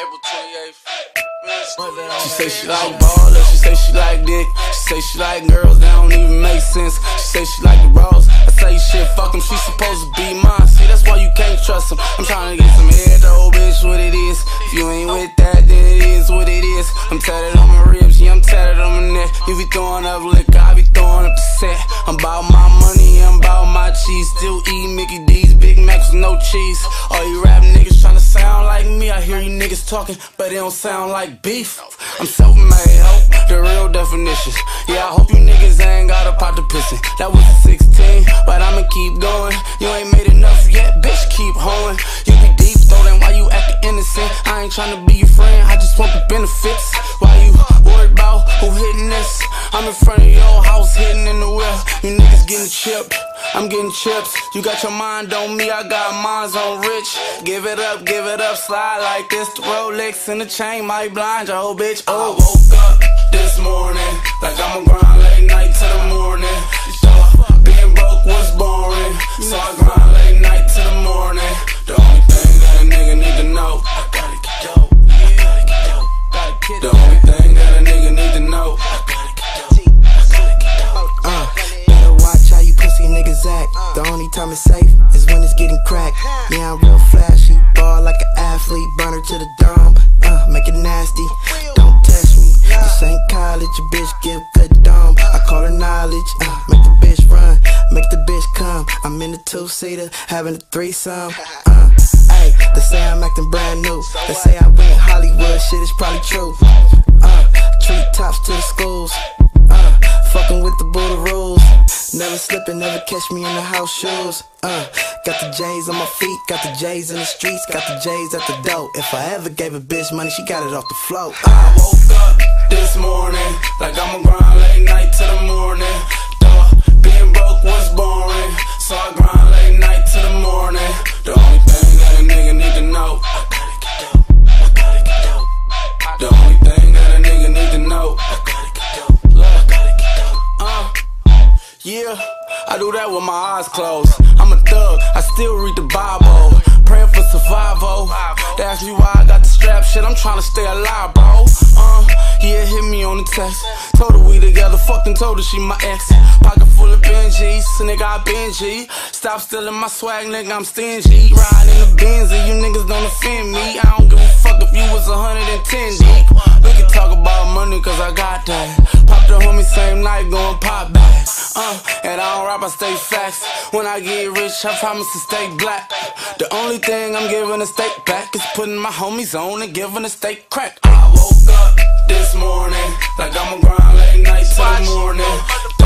April 28th. She say she like ballers, she say she like dick. She say she like girls that don't even make sense. She say she like the bros. I say shit, fuck she supposed to be mine. See, that's why you can't trust them. I'm trying to get some I'm about my money, I'm about my cheese. Still eat Mickey D's, Big Macs with no cheese. All you rap niggas trying to sound like me. I hear you niggas talking, but it don't sound like beef. I'm self-made, ho, the real definition. Yeah, I hope you niggas ain't got a pot to pissin'. That was a 16, but I'ma keep going. You ain't made enough yet, bitch, keep hoeing. You be deep, though, why you acting innocent? I ain't tryna be your friend, I just want the benefits. Why you worried about who hitting this? I'm in front of chipped, I'm getting chips. You got your mind on me, I got mines on rich. Give it up, give it up, slide like this. The Rolex and the chain might blind your whole bitch. Oh, woke up this morning, like I'ma grind late night to the morning. Being broke was boring, so I act. The only time it's safe is when it's getting cracked. Yeah, I'm real flashy, ball like an athlete, burner to the dome. Uh, make it nasty. Don't test me. This ain't college, a bitch give good dome. I call her knowledge. Uh, make the bitch run, make the bitch come. I'm in a two seater, having a threesome. Uh, hey, they say I'm acting brand new. They say I went Hollywood, shit is probably true. Never slipping, never catch me in the house shoes. Uh, got the J's on my feet, got the J's in the streets, got the J's at the door. If I ever gave a bitch money, she got it off the float. Uh, I woke up this morning like I'ma grind late night to the morning. Yeah, I do that with my eyes closed. I'm a thug, I still read the Bible. Praying for survival. They ask me why I got the strap shit, I'm trying to stay alive, bro. Uh, yeah, hit me on the text. Told her we together, fucked and told her she my ex. Pocket full of Benjis, nigga, I Benji. Stop stealing my swag, nigga, I'm stingy. Riding in the Benz, and you niggas don't offend me. I don't give a fuck if you was 110 deep. We can talk about I stay fast. When I get rich, I promise to stay black. The only thing I'm giving a steak back is putting my homies on and giving a steak crack. I woke up this morning like I'm going grind late night till the morning.